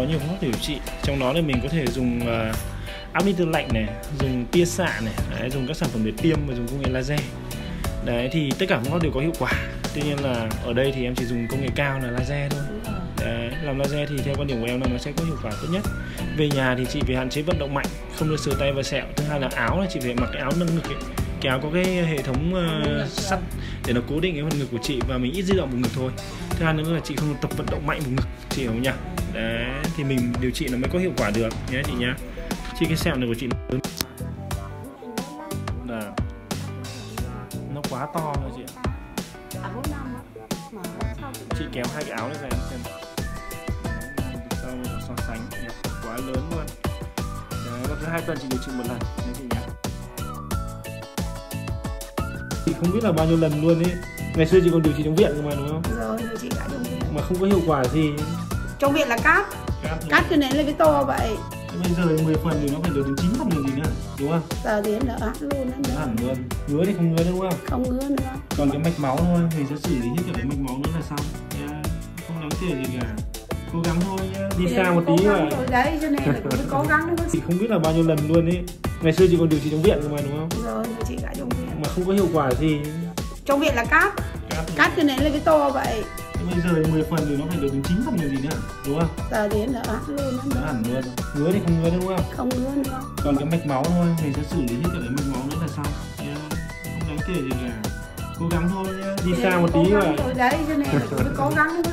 có nhiều phương pháp điều trị. Trong đó thì mình có thể dùng uh, lạnh này dùng tia xạ này đấy, dùng các sản phẩm để tiêm và dùng công nghệ laser. Đấy thì tất cả phương pháp đều có hiệu quả. Tuy nhiên là ở đây thì em chỉ dùng công nghệ cao là laser thôi. Đấy, làm laser thì theo quan điểm của em là nó sẽ có hiệu quả tốt nhất. Về nhà thì chị phải hạn chế vận động mạnh không được sờ tay và sẹo. Thứ hai là áo là chị phải mặc cái áo nâng ngực ấy. cái áo có cái hệ thống uh, sắt để nó cố định cái phần ngực của chị và mình ít di động một ngực thôi thứ hai nữa là chị không tập vận động mạnh vùng ngực, chị hiểu không nhỉ? Đấy, thì mình điều trị nó mới có hiệu quả được, nhé chị nhá. Chị cái sẹo này của chị nó lớn. Là nó quá to rồi chị ạ. Chị kéo hai cái áo lên ra em xem sau so sánh. Quá, lớn luôn. Đấy, và thứ hai tuần chị điều trị một lần, nhé chị nhé chị không biết là bao nhiêu lần luôn ấy ngày xưa chị còn điều trị trong viện cơ mà đúng không? Rồi điều trị cả trong viện. Mà không có hiệu quả gì. Trong viện là cắt cắt cắt cái nến lên cái to vậy. Bây giờ 10 phần thì nó phải được đến 9 phần gì nữa đúng không? Giờ đến đỡ hẳn luôn nó hẳn luôn. Ngứa thì không ngứa đúng không? Không ngứa nữa. Còn cái mạch máu thôi mình sẽ xử lý hết cả cái mạch máu nữa là xong. Nha không đáng tiền gì cả. Cố gắng thôi nhá đi Thì xa một tí mà. rồi đấy cho nên là cũng cố gắng đấy chị không biết là bao nhiêu lần luôn ấy ngày xưa chị còn điều trị trong viện cơ mà đúng không? Rồi điều trị cả trong viện. Mà không có hiệu quả gì trong viện là cắt cắt cắt cái nến lên cái to vậy. Bây giờ 10 phần thì nó phải được đến 9 phần được gì nữa đúng không? Giờ đến đỡ hẳn luôn nó hẳn luôn. Ngứa thì không ngứa đúng không? Không ngứa nữa. Còn cái mạch máu thôi mình sẽ xử lý hết cả cái mạch máu nữa là xong. Nha không đáng kể gì cả. Cố gắng thôi nhá. Đi Thì xa một tí rồi đấy cho nên là cũng cố gắng đấy